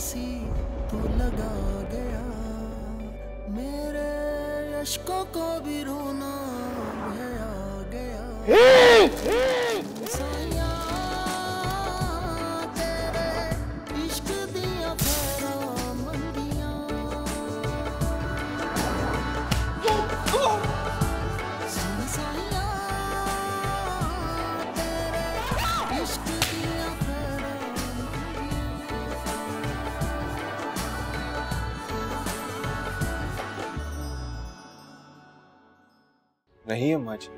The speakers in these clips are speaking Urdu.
پھانسی تو لگا گیا۔ میرے عشقوں کو بھی رونا بھیا گیا۔ نہیں اممہ جی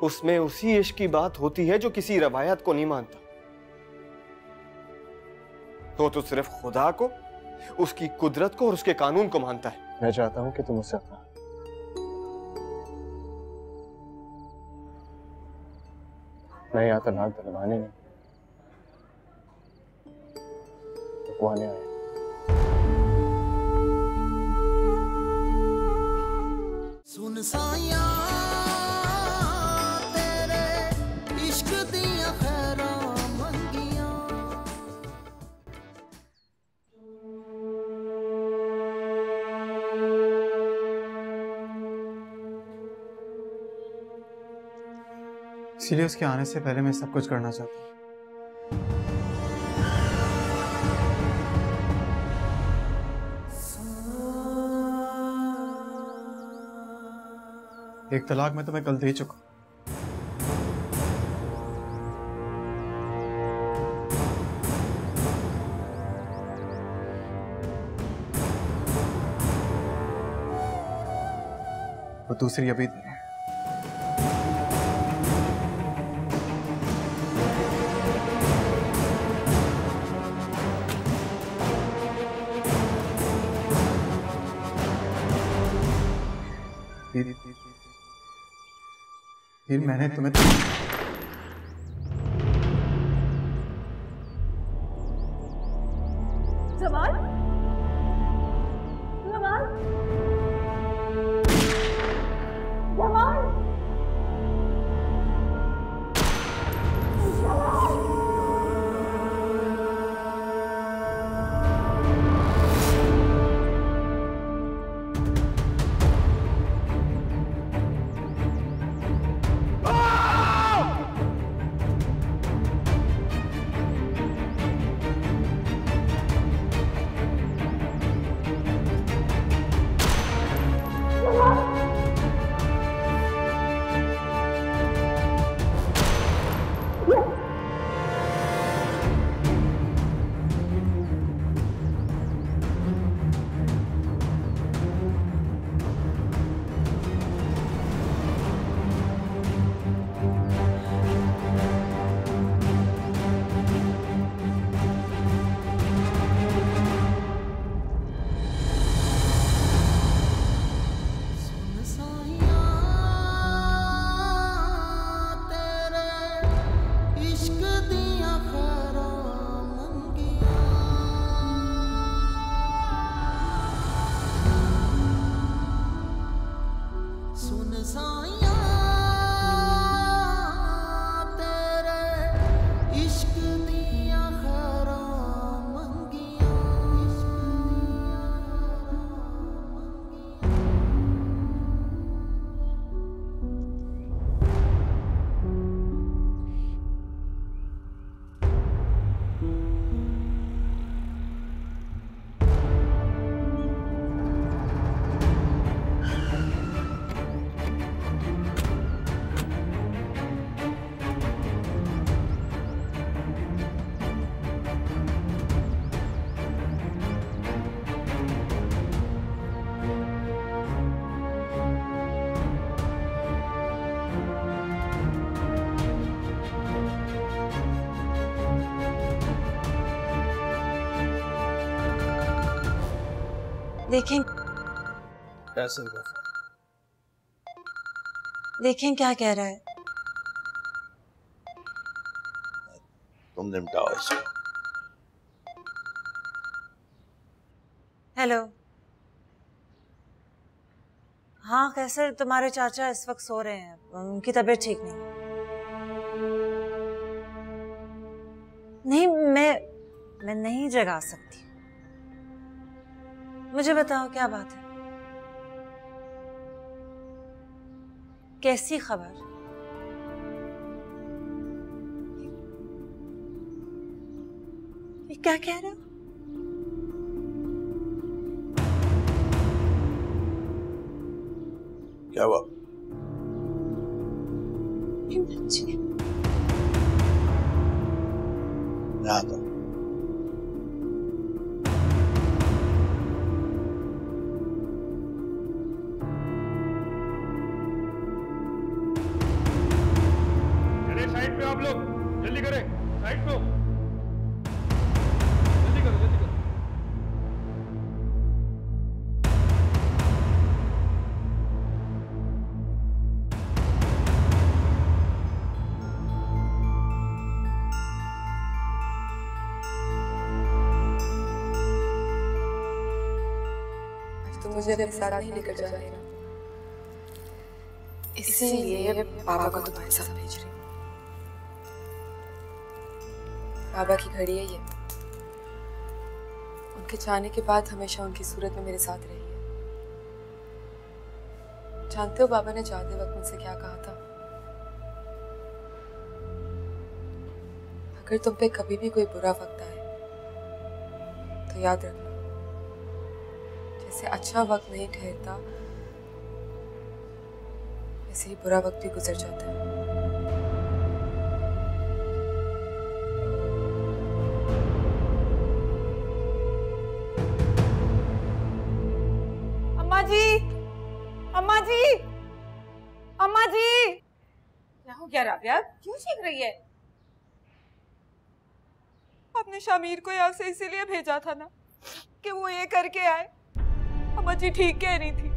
اس میں اسی عشق کی بات ہوتی ہے جو کسی روایت کو نہیں مانتا۔ وہ تو صرف خدا کو، اس کی قدرت کو اور اس کے قانون کو مانتا ہے۔ میں چاہتا ہوں کہ تم اس اپنا۔ میں یہاں تلاک دلوانے۔ نہیں رکوانے آئے۔ سن سائیاں تیرے عشق سیریس کے آنے سے پہلے میں سب کچھ کرنا چاہتا ہوں۔ ایک طلاق میں تو میں کل دے چکا وہ دوسری ابھی میں نے تمہیں دیکھیں کیسے ہوگا دیکھیں کیا کہہ رہا ہے۔ تم نمٹاؤ اس کو۔ ہیلو۔ ہاں کیسے تمہارے چاچا اس وقت سو رہے ہیں؟ ان کی طبیعت ٹھیک نہیں۔ نہیں میں میں نہیں جگا سکتی۔ مجھے بتاؤ کیا بات ہے؟ کیسی خبر؟ کیا کہہ رہا کیا ہوا؟ مجھے اپنے ساتھ نہیں لے کر جائے گا اسی لیے بابا کو تمہارے ساتھ بھیج رہی ہوں۔ بابا کی گھڑی ہے یہ۔ ان کے جانے کے بعد ہمیشہ ان کی صورت میں میرے ساتھ رہی ہے جانتے ہو بابا نے جاتے وقت مجھ سے کیا کہا تھا؟ اگر تم پہ کبھی بھی کوئی برا وقت آئے، تو یاد رکھنا۔ سے اچھا وقت نہیں ٹھہرتا، ایسے ہی برا وقت بھی گزر جاتا ہے۔ جی، جی، جی۔ کیوں چیخ رہی ہے؟ آپ نے شامیر کو یہاں سے اسی لیے بھیجا تھا نا کہ وہ یہ کر کے آئے۔ اماں جی ٹھیک کہہ رہی تھی۔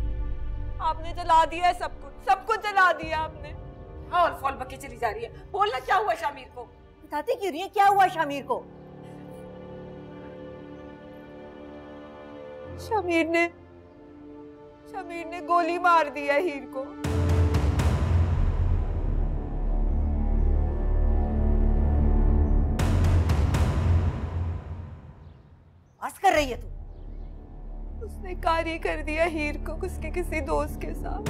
آپ نے جلا دیا ہے سب کچھ۔ سب کچھ جلا دیا آپ نے۔ ہاں فال بکی چلی جا رہی ہے۔ بولنا کیا ہوا شامیر کو؟ بتاتے کیوں رہی ہے کیا ہوا شامیر کو؟ شامیر نے شمیر نے گولی مار دیا ہیر کو۔ آس کر رہی ہے تو۔ نے کاری کر دیا ہیر کو اس کے کسی دوست کے ساتھ۔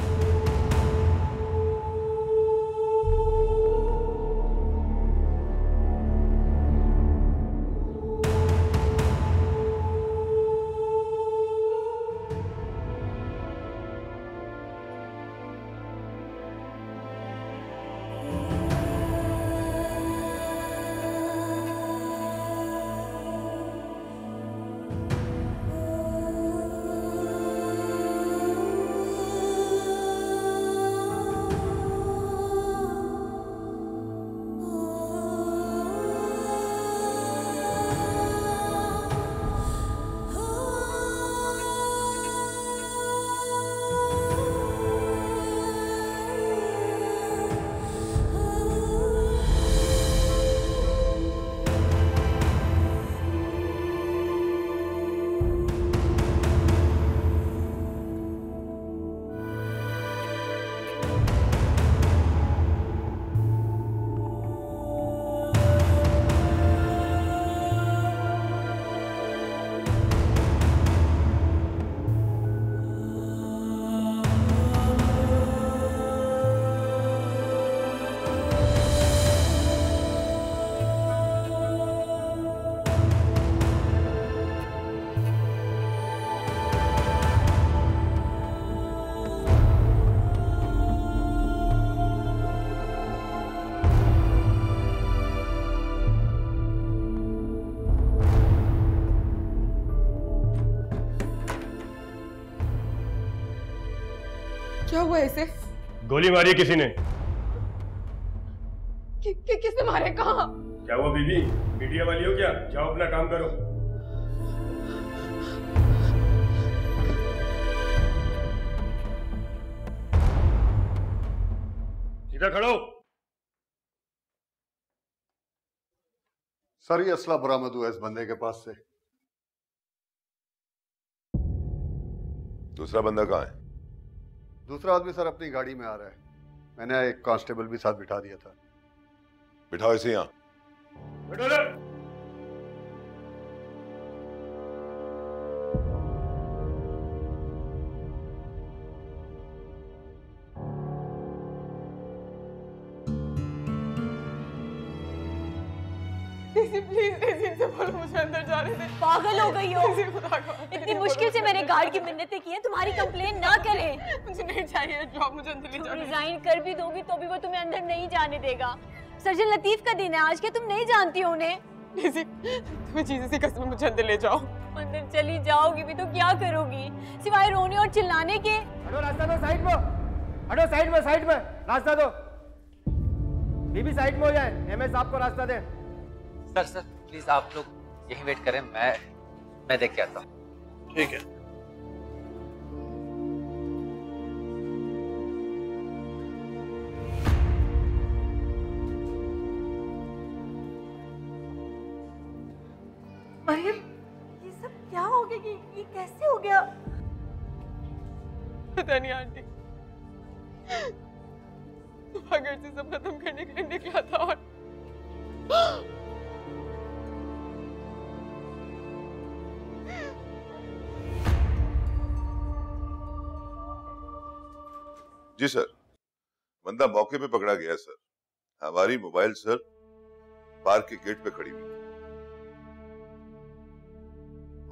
ہوا اسے؟ گولی ماری کسی نے؟ کس نے مارے کہاں؟ کیا وہ بی بی؟ میڈیا والی ہو کیا؟ جاؤ اپنا کام کرو۔ سیدھا کھڑو۔ سر یہ اسلحہ برامد ہوا اس بندے کے پاس سے۔ دوسرا بندہ کہاں ہے؟ دوسرا آدمی سر اپنی گاڑی میں آ رہا ہے۔ میں نے ایک کانسٹیبل بھی ساتھ بٹھا دیا تھا۔ بٹھاؤ اسے یہاں۔ سے پلیز تحسین سے بولو مجھے اندر جانے دے پاگل ہو گئی ہو اتنی مشکل سے میں نے گارڈ کی منتیں کی ہیں تمہاری کمپلین نہ کریں مجھے نہیں چاہیے جاب مجھے اندر نہیں جانے ریزائن کر بھی دو گی تو بھی وہ تمہیں اندر نہیں جانے دے گا سرجن لطیف کا دن ہے آج کے تم نہیں جانتی ہو انہیں تمہیں چیزیں سی قسم مجھے اندر لے جاؤ اندر چلی جاؤ گی بھی تو کیا کرو گی سوائے رونے اور چلانے کے ہڑو راستہ دو سائٹ میں ہڑو سائٹ میں سائٹ میں راستہ دو بی بی سائٹ میں ہو جائے ایم ایس آپ کو راستہ دیں سر پلیز آپ لوگ یہیں ویٹ کریں، میں میں دیکھ کے آتا ہوں۔ ٹھیک ہے۔ جی سر۔ بندہ موقع پہ پکڑا گیا سر۔ ہماری موبائل سر پارک کے گیٹ پہ کھڑی ہوئی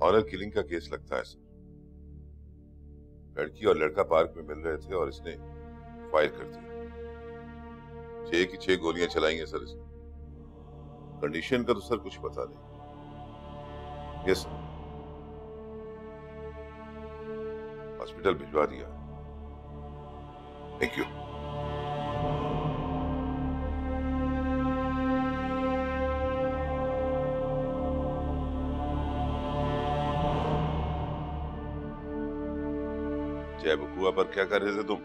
آنر کلنگ کا کیس لگتا ہے، سر۔ لڑکی اور لڑکا پارک میں مل رہے تھے اور اس نے فائر کر دیا۔ چھ کی چھ گولیاں چلائی گے، سر، اس نے۔ کنڈیشن کا تو سر کچھ پتا نہیں۔ یس ہاسپٹل بھجوا دیا۔ تھینک یو بکوا پر کیا کر رہے تھے تم؟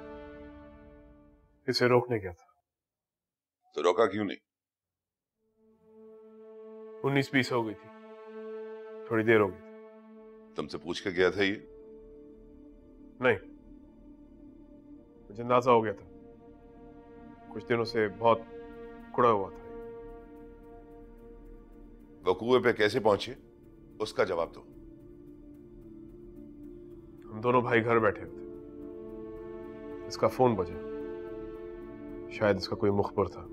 اسے روکنے گیا تھا۔ تو روکا کیوں نہیں؟ انیس بیس ہو گئی تھی۔ تھوڑی دیر ہو گئی تم سے پوچھ کے گیا تھا یہ؟ نہیں۔ مجھے اندازہ ہو گیا تھا۔ کچھ دنوں سے بہت کڑا ہوا تھا۔ وقوع پہ کیسے پہنچے؟ اس کا جواب دو۔ ہم دونوں بھائی گھر بیٹھے تھے۔ اس کا فون بجا۔ شاید اس کا کوئی مخبر تھا۔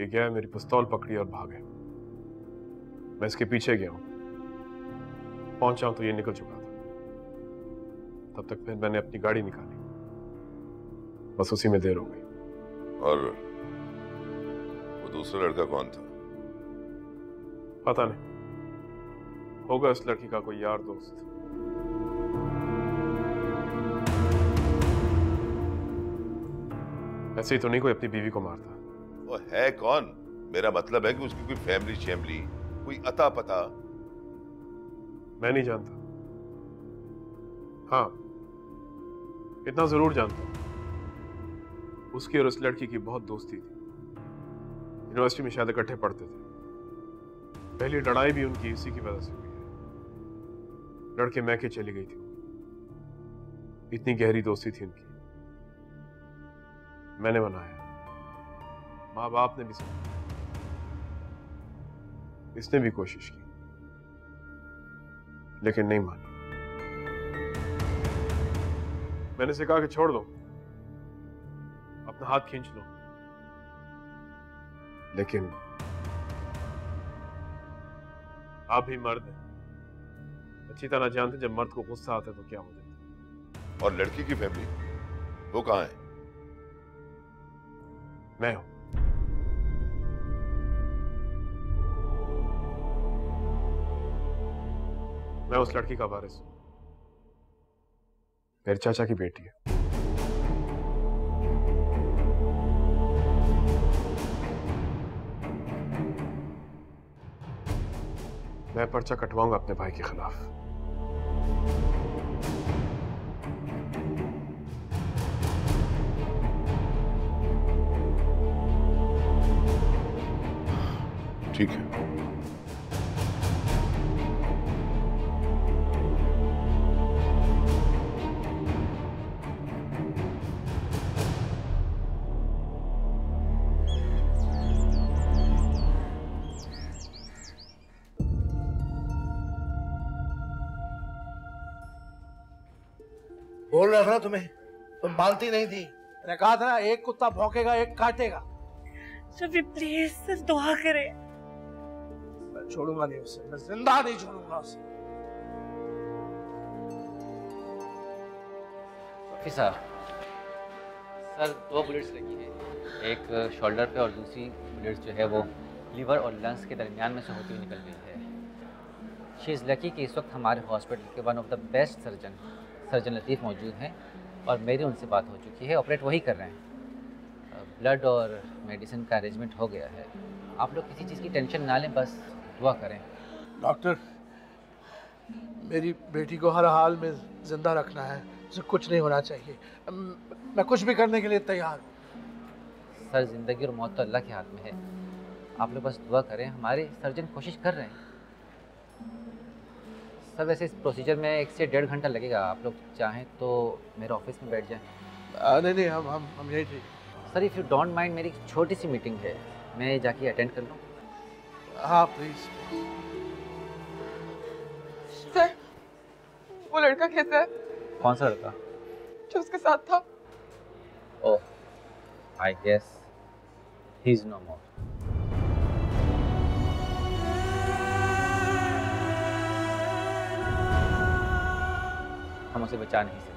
یہ گیا میری پستول پکڑی اور بھاگے۔ میں اس کے پیچھے گیا ہوں۔ پہنچا ہوں تو یہ نکل چکا۔ تب تک پھر میں نے اپنی گاڑی نکالی۔ بس اسی میں دیر ہو گئی۔ اور وہ دوسرا لڑکا کون تھا؟ پتہ نہیں۔ ہوگا اس لڑکی کا کوئی یار دوست۔ ایسے ہی تو نہیں کوئی اپنی بیوی کو مارتا۔ وہ ہے کون؟ میرا مطلب ہے کہ اس کی کوئی فیملی شیملی کوئی اتا پتا۔ میں نہیں جانتا۔ ہاں۔ اتنا ضرور جانتا ہوں۔ اس کی اور اس لڑکی کی بہت دوستی تھی۔ یونیورسٹی میں شاید اکٹھے پڑھتے تھے۔ پہلی لڑائی بھی ان کی اسی کی وجہ سے ہوئی ہے۔ لڑکے میں کے چلی گئی تھی۔ اتنی گہری دوستی تھی ان کی۔ میں نے منایا ماں باپ نے بھی سمجھا۔ اس نے بھی کوشش کی۔ لیکن نہیں مانی۔ میں نے اسے کہا کہ چھوڑ دو۔ اپنا ہاتھ کھینچ لو۔ لیکن آپ بھی مرد ہیں۔ اچھی طرح جانتے جب مرد کو غصہ آتا ہے تو کیا ہو جاتا اور لڑکی کی فیملی؟ وہ کہاں ہے؟ میں ہوں۔ میں اس لڑکی کا وارث ہوں۔ میرے چاچا کی بیٹی ہے۔ میں پرچہ کٹواؤں گا اپنے بھائی کے خلاف۔ ٹھیک ہے۔ تھا نا تمہیں؟ تم بانتی نہیں تھی۔ میں نے کہا تھا نا ایک کتا بھونکے گا ایک کاٹے گا۔ شفی پلیز صرف دعا کرے میں چھوڑوں گا نہیں اسے میں زندہ نہیں چھوڑوں گا اسے۔ شفی صاحب سر دو بلٹس لگی ہیں۔ ایک شولڈر پہ اور دوسری بلٹس جو ہے وہ لیور اور لنگس کے درمیان میں سے ہوتی ہوئی نکل گئی ہے۔ شی از لکی کہ اس وقت ہمارے ہاسپٹل کے one of the best surgeon surgeon Latif موجود ہیں اور میری ان سے بات ہو چکی ہے آپریٹ وہی کر رہے ہیں۔ بلڈ اور میڈیسن کا ارینجمنٹ ہو گیا ہے۔ آپ لوگ کسی چیز کی ٹینشن نہ لیں بس دعا کریں۔ ڈاکٹر میری بیٹی کو ہر حال میں زندہ رکھنا ہے اسے کچھ نہیں ہونا چاہیے۔ میں کچھ بھی کرنے کے لیے تیار ہوں۔ سر زندگی اور موت تو اللہ کے ہاتھ میں ہے۔ آپ لوگ بس دعا کریں ہمارے سرجن کوشش کر رہے ہیں۔ سر ویسے اس پروسیجر میں ایک سے ڈیڑھ گھنٹہ لگے گا۔ آپ لوگ چاہیں تو میرے آفس میں بیٹھ جائیں۔ نہیں نہیں ہم ہم ہم یہی sir if you don't mind میری چھوٹی سی میٹنگ ہے۔ میں جا کے اٹینڈ کر لوں۔ ہاں پلیز سر وہ لڑکا کیسا ہے؟ کون سا لڑکا؟ جو اس کے ساتھ تھا۔ او آئی گیس ہی از نو مور سے بچا نہیں سکتے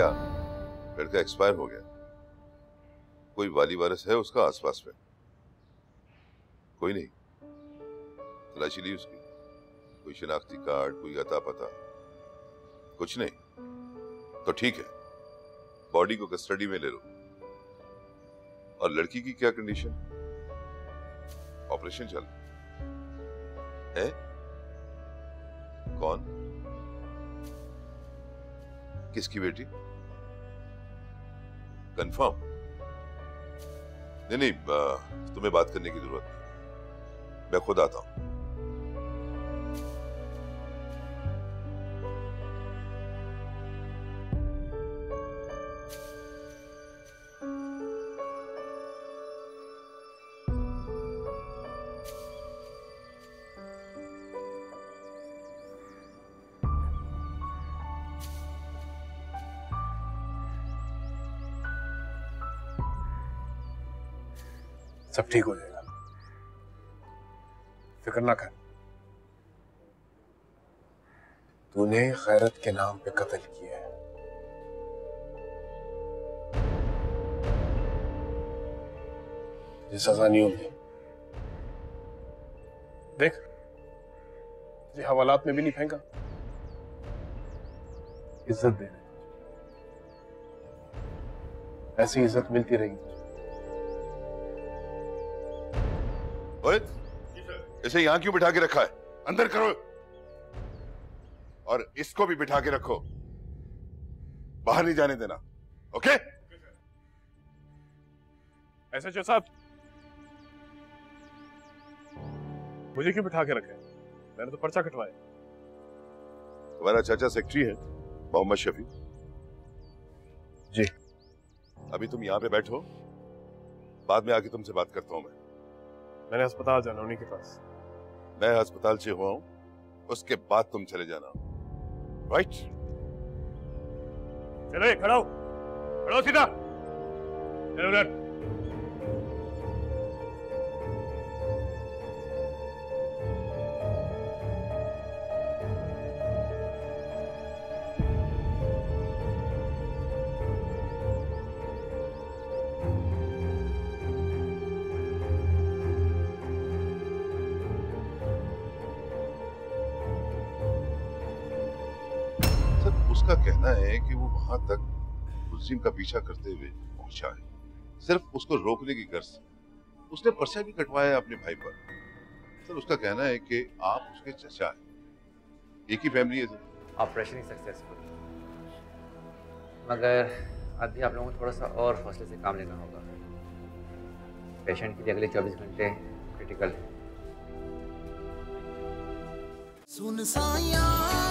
کیا لڑکا ایکسپائر ہو گیا۔ کوئی والی وارث ہے اس کا آس پاس میں؟ کوئی نہیں۔ تلاشی لی اس کی۔ کوئی شناختی کارڈ، کوئی اتا پتا کچھ نہیں۔ تو ٹھیک ہے۔ باڈی کو کسٹڈی میں لے لو۔ اور لڑکی کی کیا کنڈیشن آپریشن چل۔ ہے کون؟ کس کی بیٹی؟ کنفرم نہیں نہیں تمہیں بات کرنے کی ضرورت نہیں۔ میں خود آتا ہوں۔ سب ٹھیک ہو جائے گا۔ فکر نہ کر۔ تو نے خیرت کے نام پہ قتل کیا ہے۔ سزا نہیں ہوگی۔ دیکھ، یہ حوالات میں بھی نہیں پھینکا۔ عزت دے ایسی عزت ملتی رہی اوئے اسے یہاں کیوں بٹھا کے رکھا ہے؟ اندر کرو۔ اور اس کو بھی بٹھا کے رکھو۔ باہر نہیں جانے دینا۔ اوکے؟ ایسا چو صاحب مجھے کیوں بٹھا کے رکھے؟ میں نے تو پرچہ کٹوایا۔ ہمارا چاچا سیکٹری ہے محمد شفیع۔ جی۔ ابھی تم یہاں پہ بیٹھو بعد میں آ کے تم سے بات کرتا ہوں میں۔ میں نے ہسپتال جانا انہی کے پاس۔ میں ہسپتال سے ہوا ہوں اس کے بعد تم چلے جانا۔ رائٹ چلو کھڑا ہو۔ کھڑا ہو سیدھا۔ چلو کا کہنا ہے کہ وہ وہاں تک ملزم کا پیچھا کرتے ہوئے پہنچا ہے۔ صرف اس کو روکنے کی گرس اس نے پرچہ بھی کٹوایا ہے اپنے بھائی پر۔ سر اس کا کہنا ہے کہ آپ اس کے چچا ہیں۔ ایک ہی فیملی ہے سر۔ آپریشن ہی پر مگر ابھی آپ لوگوں کو تھوڑا سا اور فاصلے سے کام لینا ہوگا۔ پیشنٹ کے لیے اگلے چوبیس گھنٹے کرٹیکل ہیں۔ سن سایاں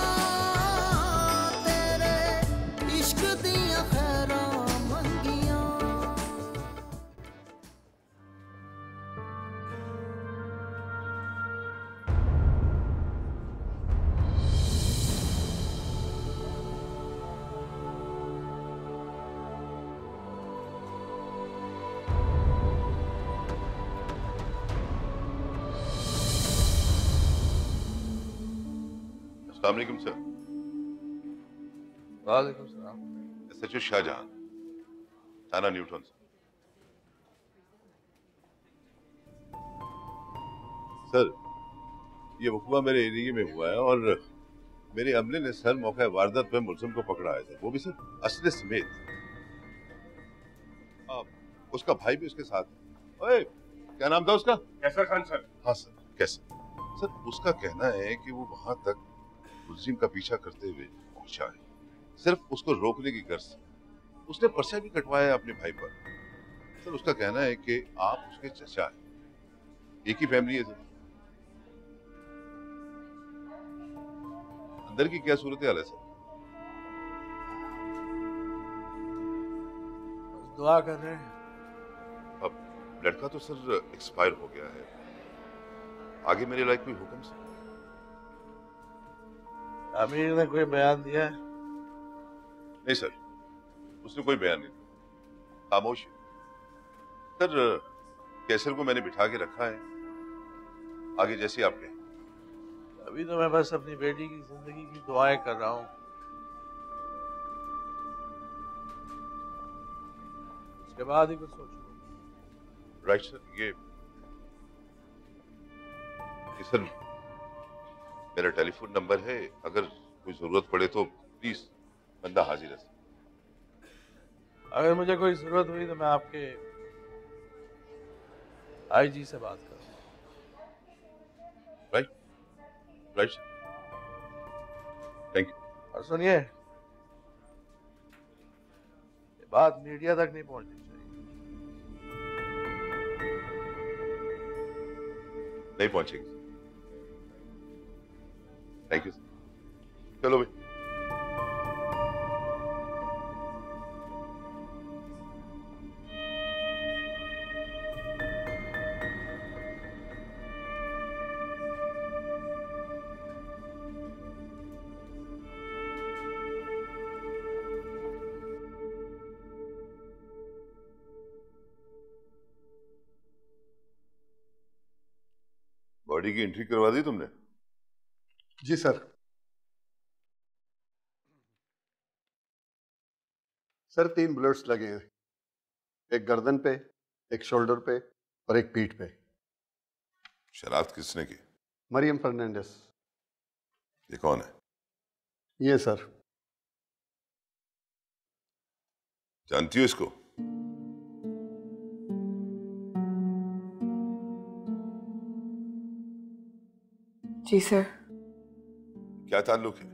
السلام علیکم سر۔ وعلیکم السلام۔ سچ شاہ جہاں۔ تھانہ نیوٹن سر۔ سر یہ وقوع میرے ایریے میں ہوا ہے اور میرے عملے نے سر موقع واردت میں ملزم کو پکڑا ہے سر۔ وہ بھی سر اصل سمیت۔ اس کا بھائی بھی اس کے ساتھ ہے۔ کیا نام تھا اس کا؟ کیسر خان سر۔ ہاں سر کیسر۔ سر اس کا کہنا ہے کہ وہ وہاں تک ملزم کا پیچھا کرتے ہوئے پہنچا ہے۔ صرف اس کو روکنے کی گرس اس نے پرچہ بھی کٹوایا ہے اپنے بھائی پر۔ سر اس کا کہنا ہے کہ آپ اس کے چچا ہیں۔ ایک ہی فیملی ہے سر۔ اندر کی کیا صورتحال ہے سر؟ دعا کر رہے ہیں۔ اب لڑکا تو سر ایکسپائر ہو گیا ہے۔ آگے میرے لائق کوئی حکم سر؟ امیر نے کوئی بیان دیا ہے؟ نہیں سر اس نے کوئی بیان نہیں دیا خاموش سر کیسر کو میں نے بٹھا کے رکھا ہے۔ آگے جیسے آپ کہیں۔ ابھی تو میں بس اپنی بیٹی کی زندگی کی دعائیں کر رہا ہوں۔ اس کے بعد ہی کچھ سوچوں۔ رائٹ سر یہ سر میرا ٹیلی فون نمبر ہے اگر کوئی ضرورت پڑے تو پلیز بندہ حاضر ہے۔ اگر مجھے کوئی ضرورت ہوئی تو میں آپ کے آئی جی سے بات کروں۔ رائٹ رائٹ اور سنیے یہ بات میڈیا تک نہیں پہنچنی چاہیے۔ نہیں پہنچے گی۔ تھینک یو چلو بھائی باڈی کی انٹری کروا دی تم نے جی سر۔ سر تین بلیٹس لگے ہیں۔ ایک گردن پہ ایک شولڈر پہ اور ایک پیٹ پہ۔ شرارت کس نے کی؟ مریم فرنینڈس یہ کون ہے؟ یہ سر۔ جانتی ہو اس کو؟ جی سر۔ کیا تعلق ہے؟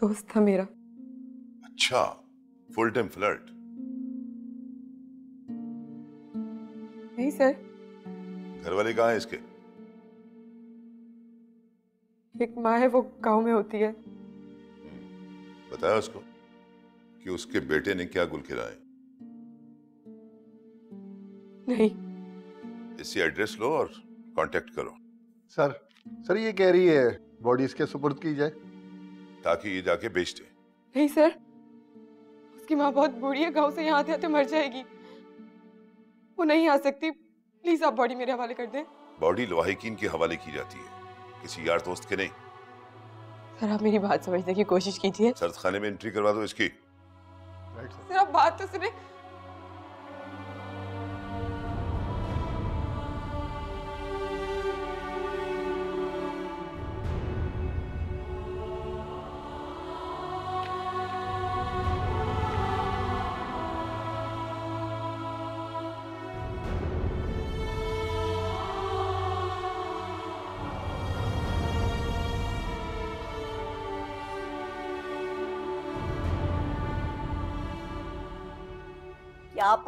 دوست تھا میرا۔ اچھا فل ٹائم فلرٹ نہیں سر۔ گھر والے کہاں ہیں اس کے؟ ایک ماں ہے وہ گاؤں میں ہوتی ہے۔ بتایا اس کو کہ اس کے بیٹے نے کیا گل کھلائے۔ نہیں۔ اسی ایڈریس لو اور کانٹیکٹ کرو۔ سر سر یہ کہہ رہی ہے باڈی اس کے سپرد کی جائے۔ تاکہ یہ جا کے بیچ دے۔ نہیں سر اس کی ماں بہت بوڑھی ہے گاؤں سے یہاں آتے آتے مر جائے گی۔ وہ نہیں آ سکتی۔ پلیز آپ باڈی میرے حوالے کر دیں۔ باڈی لواحقین کے حوالے کی جاتی ہے۔ کسی یار دوست کے نہیں۔ سر آپ میری بات سمجھنے کی کوشش کیجیے۔ سرد خانے میں انٹری کروا دو اس کی۔ سر آپ بات تو سنیں۔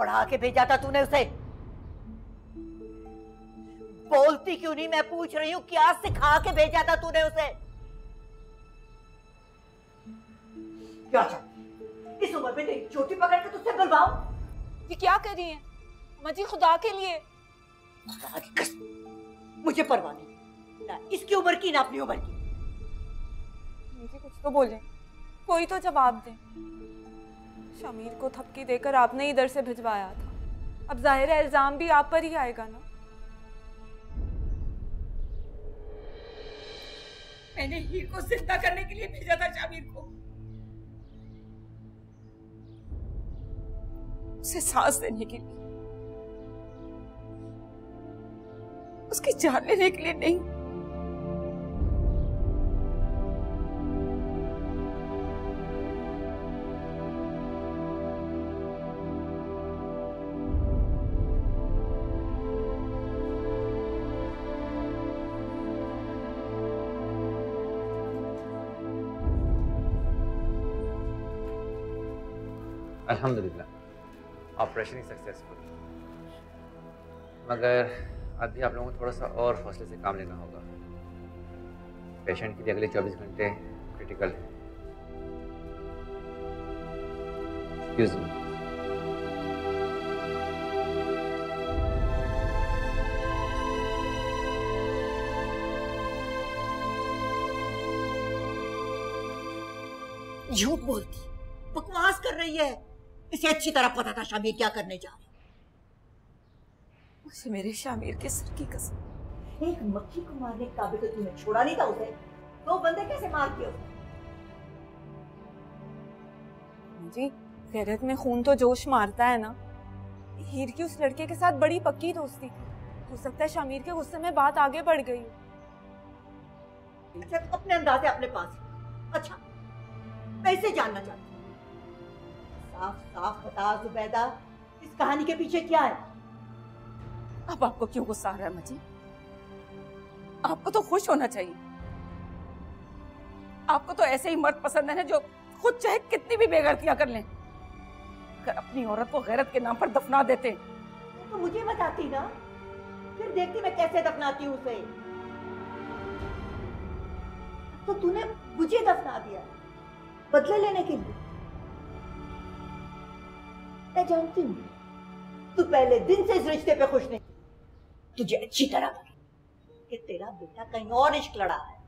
پڑھا کے بھیجا تھا تُو نے اسے۔ بولتی کیوں نہیں؟ میں پوچھ رہی ہوں کیا سکھا کے بھیجا تھا تُو نے اسے؟ کیا چاہتی اس عمر میں نہیں چھوٹی پکڑ کے تُس سے بلواؤں؟ یہ کیا کر رہی ہیں؟ مجھے خدا کے لیے۔ خدا کی قسم مجھے پرواہ نہیں۔ نہ اس کی عمر کی نہ اپنی عمر کی۔ مجھے کچھ تو بولیں کوئی تو جواب دیں شمیر کو تھپکی دے کر آپ نے ادھر سے بھجوایا تھا۔ اب ظاہر ہے الزام بھی آپ پر ہی آئے گا نا۔ میں نے ہیر کو زندہ کرنے کے لیے بھیجا تھا شمیر کو۔ اسے سانس دینے کے لیے۔ اس کی جان لینے کے لیے نہیں۔ الحمدللہ آپریشن ہی سکسیزفل مگر ابھی آپ لوگوں کو تھوڑا سا اور حوصلے سے کام لینا ہوگا۔ پیشنٹ کے لیے اگلے چوبیس گھنٹے کریٹیکل ہیں۔ جھوٹ بولتی، بکواس کر رہی ہے۔ اسے اچھی طرح پتا تھا شامیر کیا کرنے جا رہے مجھے میرے شامیر کے سر کی قسم۔ ایک مکھی کو مارنے کے قابل تو تمہیں چھوڑا نہیں تھا اسے۔ دو بندے کیسے مار کے جی غیرت میں خون تو جوش مارتا ہے نا۔ ہیر کی اس لڑکے کے ساتھ بڑی پکی دوستی ہو سکتا ہے شامیر کے غصے میں بات آگے بڑھ گئی اچھا اپنے اندازے اپنے پاس۔ اچھا میں اسے جاننا چاہتا ہوں۔ صاف صاف بتا زبیدہ اس کہانی کے پیچھے کیا ہے؟ اب آپ کو کیوں غصہ آ رہا ہے مجھے؟ آپ کو تو خوش ہونا چاہیے۔ آپ کو تو ایسے ہی مرد پسند ہے جو خود چاہے کتنی بھی بے غیرتیاں کر لیں۔ اگر اپنی عورت کو غیرت کے نام پر دفنا دیتے۔ تو مجھے بتاتی نا پھر دیکھتی میں کیسے دفناتی ہوں اسے۔ تو نے مجھے دفنا دیا بدلے لینے کے لیے۔ میں جانتی ہوں تو پہلے دن سے اس رشتے پہ خوش نہیں تجھے اچھی طرح پتا کہ تیرا بیٹا کہیں اور عشق لڑا ہے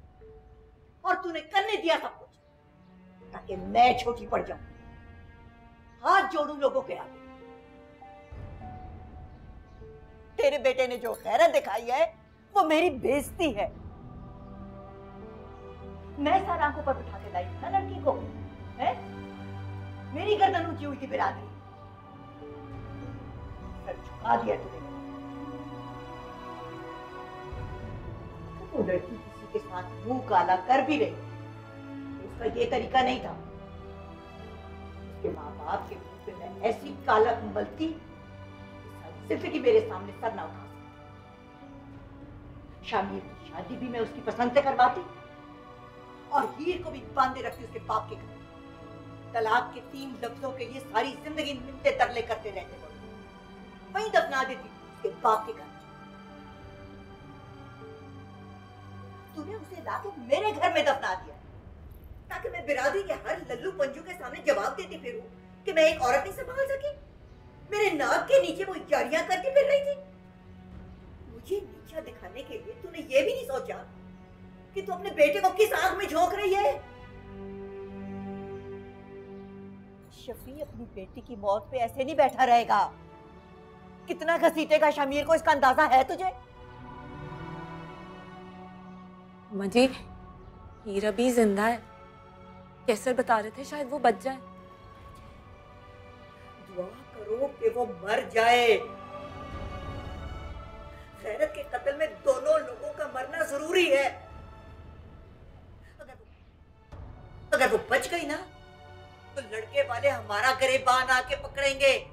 اور تُو نے کرنے دیا سب کچھ تاکہ میں چھوٹی پڑ جاؤں ہاتھ جوڑوں لوگوں کے آگے تیرے بیٹے نے جو خیرت دکھائی ہے وہ میری بےزتی ہے میں سارا آنکھوں پر بٹھا کے لائی تھا لڑکی کو میری گردن اونچی ہوئی تھی برادری آ دیا تمہیں لڑکی کسی کے ساتھ منہ کالا کر بھی رہی اس کا یہ طریقہ نہیں تھا اس کے ماں باپ کے منہ پہ میں ایسی کالا ملتی زندگی میرے سامنے سر نہ اٹھا سکتی شامیر کی شادی بھی میں اس کی پسند سے کرواتی اور ہیر کو بھی باندھے رکھتی اس کے باپ کے گھر طلاق کے تین لفظوں کے لیے ساری زندگی ملتے ترلے کرتے رہتے وہیں دفنا دیتی اس کے باپ کے گھر تو نے اسے لا کے میرے گھر میں دفنا دیا، تاکہ میں برادری کے ہر للو پنجو کے سامنے جواب دیتی پھروں کہ میں ایک عورت نہیں سنبھال سکی۔ میرے ناک کے نیچے وہ یاریاں کرتی پھر رہی تھی۔ مجھے نیچا دکھانے کے لیے تو نے یہ بھی نہیں سوچا کہ تو اپنے بیٹے کو کس آنکھ میں جھونک رہی ہے۔ شفی اپنی بیٹی کی موت پہ ایسے نہیں بیٹھا رہے گا۔ کتنا گھسیٹے گا شمیر کو اس کا اندازہ ہے تجھے؟ اممہ جی ہیرا بھی زندہ ہے۔ کیسر بتا رہے تھے شاید وہ بچ جائے۔ دعا کرو کہ وہ مر جائے۔ خیرت کے قتل میں دونوں لوگوں کا مرنا ضروری ہے۔ اگر وہ, بچ گئی نا تو لڑکے والے ہمارا گریبان آ کے پکڑیں گے۔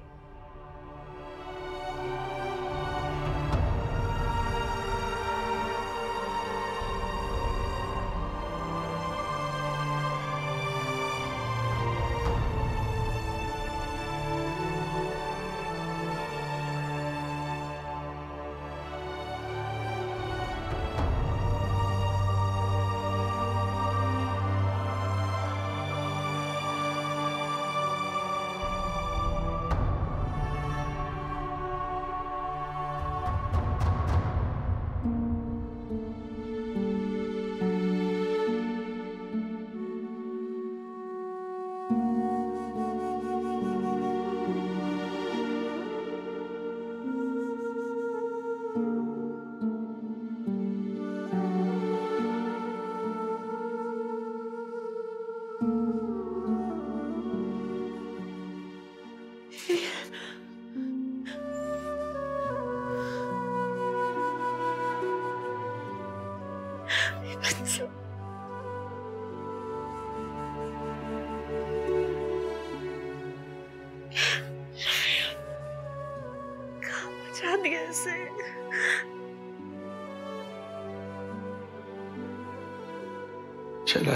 چلا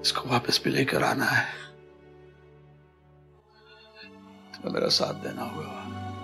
اس کو واپس بھی لے کر آنا ہے۔ تمہیں میرا ساتھ دینا ہوگا۔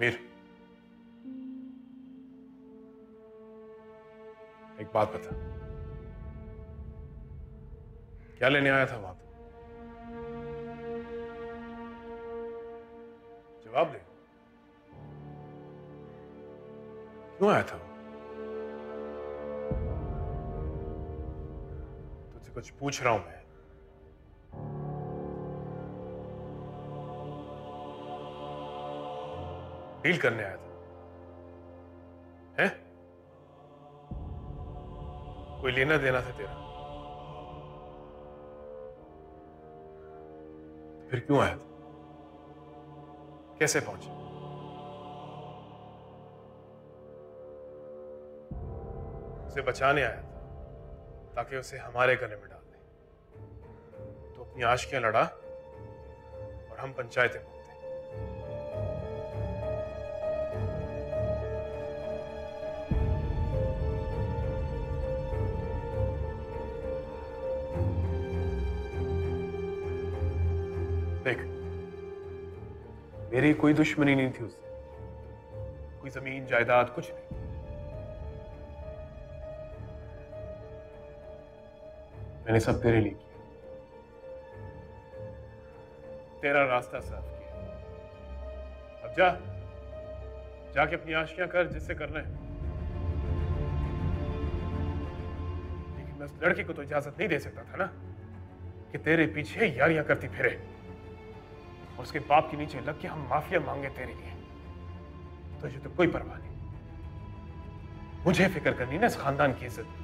امیر۔ ایک بات بتا۔ کیا لینے آیا تھا وہاں پہ جواب دے۔ کیوں آیا تھا وہ؟ کچھ پوچھ رہا ہوں میں۔ ڈیل کرنے آیا تھا۔ کوئی لینا دینا تھا تیرا؟ پھر کیوں آیا تھا؟ کیسے پہنچے؟ اسے بچانے آیا تھا تاکہ اسے ہمارے گلے میں ڈال دیں تو اپنی آشکیاں لڑا اور ہم پنچایتیں دیکھ، میری کوئی دشمنی نہیں تھی اس سے۔ کوئی زمین، جائیداد، کچھ نہیں۔ میں نے سب تیرے لیے کیا۔ تیرا راستہ صاف کیا۔ اب جا جا کے اپنی آشیاں کر، جس سے کرنا ہے۔ لیکن میں اس لڑکی کو تو اجازت نہیں دے سکتا تھا نا کہ تیرے پیچھے یاریاں کرتی پھرے۔ اور اس کے باپ کے نیچے لگ کے ہم معافیا مانگے تیرے لیے۔ تجھے تو کوئی پرواہ نہیں۔ مجھے فکر کرنی نا اس خاندان کی عزت۔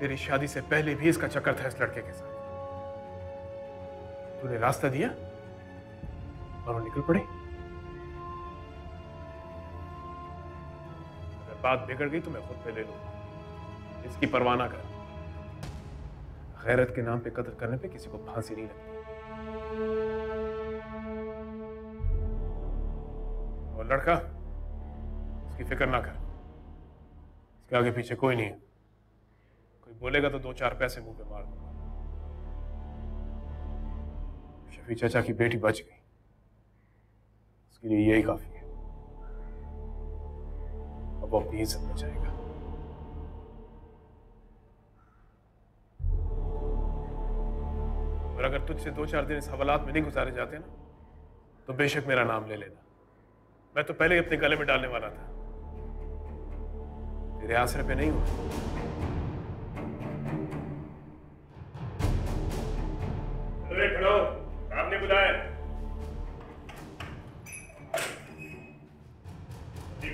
تیری شادی سے پہلے بھی اس کا چکر تھا اس لڑکے کے ساتھ۔ تو نے راستہ دیا اور وہ نکل پڑے اگر بات بگڑ گئی تو میں خود پہ لے لوں۔ اس کی پرواہ نہ کر۔ غیرت کے نام پہ قدر کرنے پہ کسی کو پھانسی نہیں لگتی۔ اور لڑکا، اس کی فکر نہ کر۔ اس کے آگے پیچھے کوئی نہیں ہے۔ کوئی بولے گا تو دو چار پیسے منہ پہ مار دوں گا۔ شفیع چچا کی بیٹی بچ گئی۔ اس کے لیے یہی کافی ہے۔ اب وہ اپنی عزت بچائے گا۔ اور اگر تجھ سے دو چار دن اس حوالات میں نہیں گزارے جاتے نا، تو بے شک میرا نام لے لینا۔ میں تو پہلے ہی اپنے گلے میں ڈالنے والا تھا۔ تیرے آسرے پہ نہیں ہوا۔ کام نے بلایا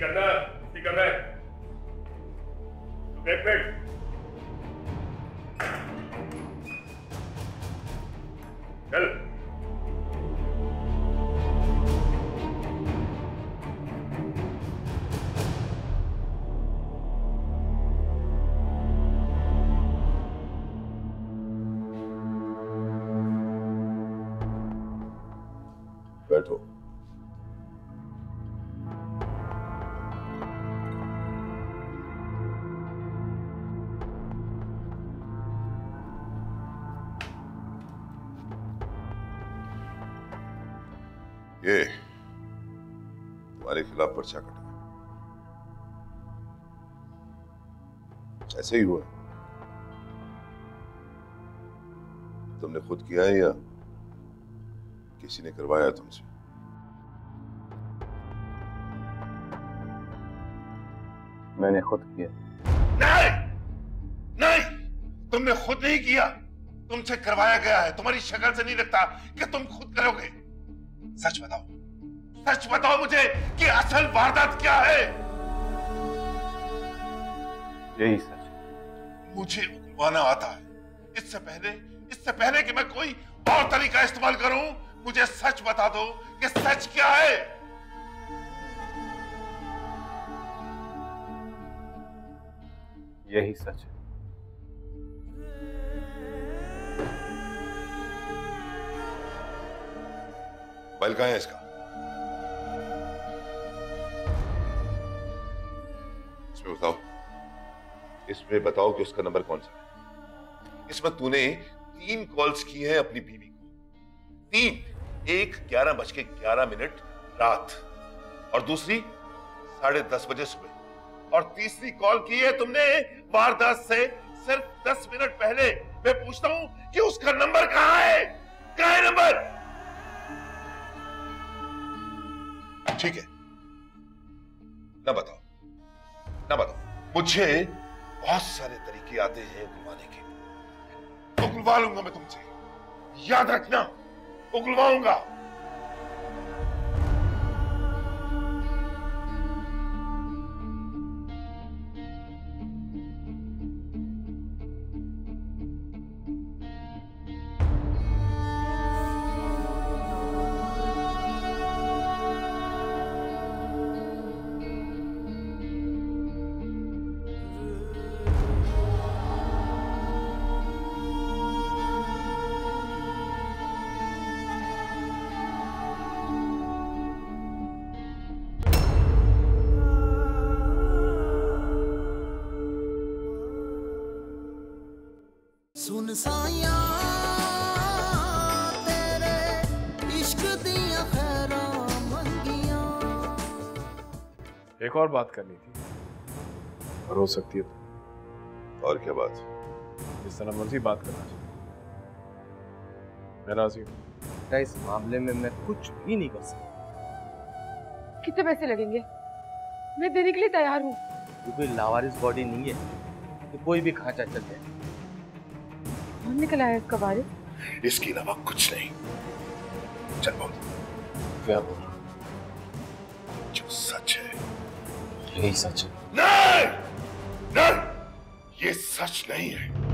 کرنا کرنا ہے بیٹھو۔ یہ تمہارے خلاف پرچہ کٹا۔ ایسے ہی ہوا۔ تم نے خود کیا ہے یا کسی نے کروایا تم سے؟ میں نے خود کیا۔ نہیں! نہیں! تم نے خود نہیں کیا۔ تم سے کروایا گیا ہے۔ تمہاری شکل سے نہیں لگتا کہ تم خود کرو گے۔ سچ بتاؤ۔ سچ بتاؤ مجھے کہ اصل واردات کیا ہے۔ یہی سچ۔ مجھے اکوانا آتا ہے۔ اس سے پہلے اس سے پہلے کہ میں کوئی اور طریقہ استعمال کروں مجھے سچ بتا دو کہ سچ کیا ہے۔ یہی سچ ہے۔ بیل کہاں ہے اس کا؟ اس میں بتاؤ۔ اس میں بتاؤ کہ اس کا نمبر کون سا ہے۔ اس میں تو نے تین کالز کی ہیں اپنی بیوی کو۔ تین۔ ایک گیارہ بج کے گیارہ منٹ رات۔ اور دوسری ساڑھے دس بجے صبح۔ اور تیسری کال کی ہے تم نے واردات سے صرف دس منٹ پہلے میں پوچھتا ہوں کہ اس کا نمبر کہاں ہے؟ کہاں ہے نمبر؟ ٹھیک ہے۔ نہ بتاؤ۔ نہ بتاؤ۔ مجھے بہت سارے طریقے آتے ہیں اگلوانے کے۔ اگلوا لوں گا میں تم سے۔ یاد رکھنا۔ اگلواؤں گا۔ ایک اور بات کرنی تھی۔ اور ہو سکتی ہے تو۔ اور کیا بات؟ جس طرح مرضی بات کرنا چاہیے۔ میں راضی ہوں۔ اس معاملے میں میں کچھ بھی نہیں کر سکتا؟ کتنے پیسے لگیں گے؟ میں دینے کے لیے تیار ہوں۔ یہ کوئی لاوارس باڈی نہیں ہے۔ کہ کوئی بھی کھانچا چل جائے۔ کون نکل آیا اس کا وارث؟ اس کے علاوہ کچھ نہیں۔ چل بول۔ کیا بول جو سچ ہے۔ یہی سچ ہے نہیں! نہیں! یہ سچ نہیں ہے